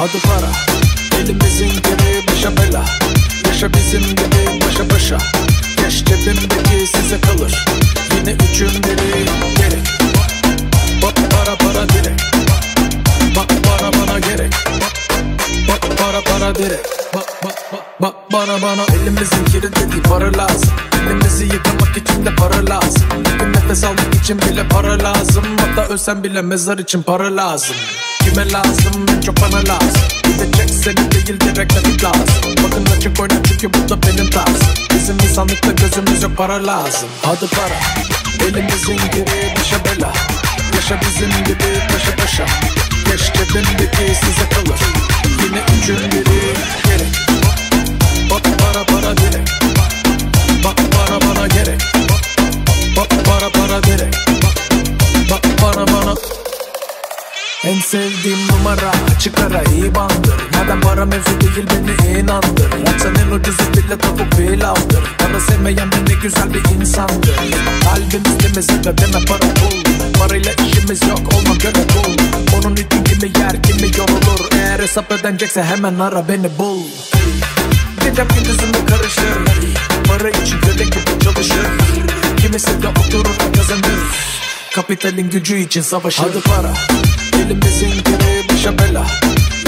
Hadi para. Elimizin geri başa bela. Yaşa bizim gibi başa başa. Geç cebimdeki size kalır. Yine üçün biri gerek. Bak para para direkt Bak para bana gerek. Bak para para direkt Bak bak bak bak bana bana. Elimizin kiri dediği para lazım. Elimizi yıkamak için de para lazım. Nefes almak için bile para lazım. Hatta ölsem bile mezar için para lazım Kime lazım? En çok bana lazım Gidecek seni değil direkt nakit lazım Bakın açık oyna çünkü bu da benim tarzım Bizim insanlıkta gözümüz yok para lazım. Hadi para. Elimizin geri dışa bela. Yaşa bizim gibi paşa paşa Geç cebimdeki size kalır. Yine üçün en sevdiğim numara açık ara iyi bandır. Nereden para mevzu değil beni inandır. Yapsan en ucuzu bile tavuk pilavdır Para sevmeyen de ne güzel bir insandır. Kalbimiz temiz ve deme para bul. Parayla işimiz yok olma göre bul. Onun için kimi yer kimi yorulur. Eğer hesap ödenecekse hemen ara beni bul. Gecem gündüzümde karışır Para için köle gibi çalışır. Kimisi de oturur kazanır. Kapitalin gücü için savaşır. Hadi para Elimizin geri başa bela.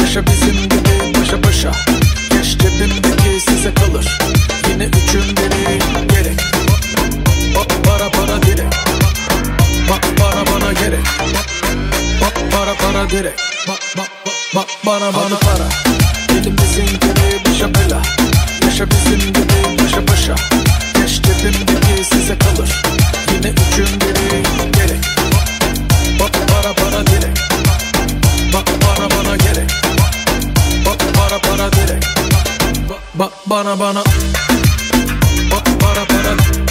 Yaşa bizim gibi başa başa. Geç cebimdeki size kalır. Yine üçün biri gerek Bak para para direkt Bak para bana gerek Bak para para direkt Bak bak bak bana bana para. Elimizin geri başa bela. Yaşa bizim gibi başa başa. Geç cebimdeki size kalır para direkt Bak bak bana bana Bak para para